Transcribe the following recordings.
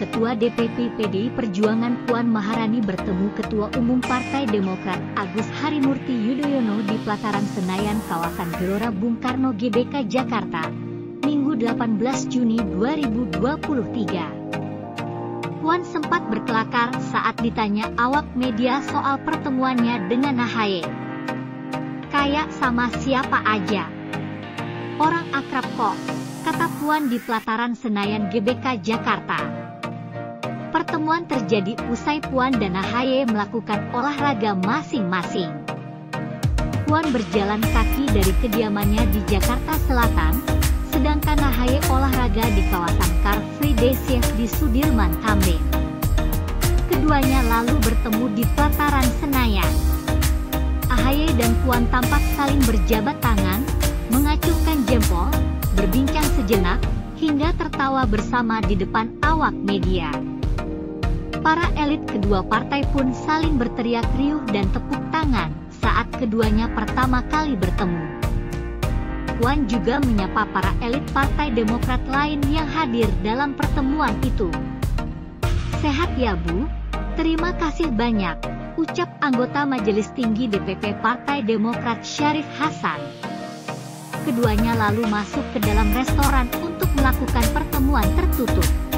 Ketua DPP PDI Perjuangan Puan Maharani bertemu Ketua Umum Partai Demokrat Agus Harimurti Yudhoyono di pelataran Senayan kawasan Gelora Bung Karno GBK Jakarta, Minggu 18 Juni 2023. Puan sempat berkelakar saat ditanya awak media soal pertemuannya dengan AHY. Kayak sama siapa aja. Orang akrab kok, kata Puan di pelataran Senayan GBK Jakarta. Pertemuan terjadi usai Puan dan AHY melakukan olahraga masing-masing. Puan berjalan kaki dari kediamannya di Jakarta Selatan, sedangkan AHY olahraga di kawasan Car Free Day di Sudirman Tamrin. Keduanya lalu bertemu di pelataran Senayan. AHY dan Puan tampak saling berjabat tangan, mengacungkan jempol, berbincang sejenak, hingga tertawa bersama di depan awak media. Para elit kedua partai pun saling berteriak riuh dan tepuk tangan saat keduanya pertama kali bertemu. Puan juga menyapa para elit Partai Demokrat lain yang hadir dalam pertemuan itu. Sehat ya Bu, terima kasih banyak, ucap anggota Majelis Tinggi DPP Partai Demokrat Syarif Hasan. Keduanya lalu masuk ke dalam restoran untuk melakukan pertemuan tertutup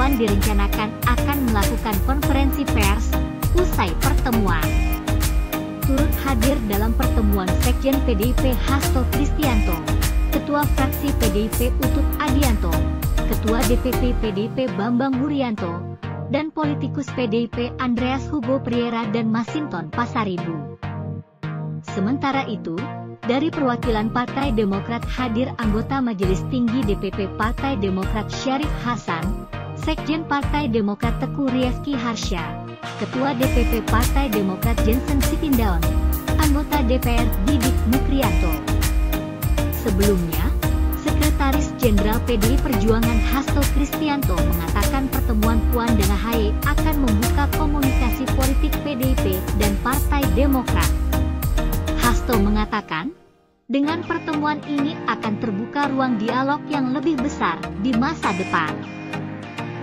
dan Puan direncanakan akan melakukan konferensi pers usai pertemuan. Turut hadir dalam pertemuan Sekjen PDIP Hasto Kristianto, Ketua Fraksi PDIP Utut Adianto, Ketua DPP PDIP Bambang Wuryanto, dan politikus PDIP Andreas Hugo Priera dan Masinton Pasaribu. Sementara itu, dari perwakilan Partai Demokrat hadir anggota Majelis Tinggi DPP Partai Demokrat Syarif Hasan, Sekjen Partai Demokrat Teguh Rifki Harsha, Ketua DPP Partai Demokrat Jensen Sitindaun, anggota DPR Didik Mukrianto. Sebelumnya, Sekretaris Jenderal PDI Perjuangan Hasto Kristianto mengatakan pertemuan Puan dan AHY akan membuka komunikasi politik PDIP dan Partai Demokrat. Hasto mengatakan, dengan pertemuan ini akan terbuka ruang dialog yang lebih besar di masa depan.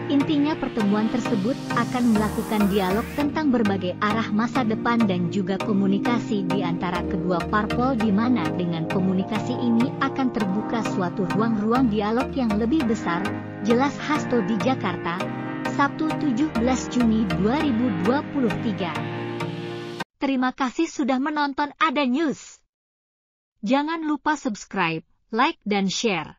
Intinya pertemuan tersebut akan melakukan dialog tentang berbagai arah masa depan dan juga komunikasi di antara kedua parpol di mana dengan komunikasi ini akan terbuka suatu ruang-ruang dialog yang lebih besar, jelas Hasto di Jakarta, Sabtu 17 Juni 2023. Terima kasih sudah menonton Ada News. Jangan lupa subscribe, like dan share.